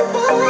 Bye.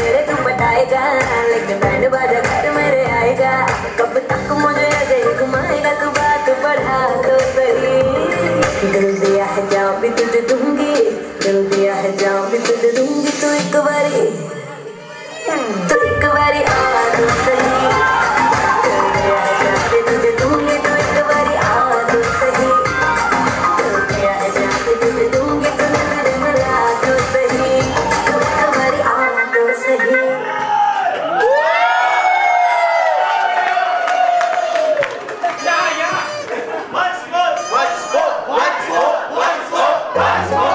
What's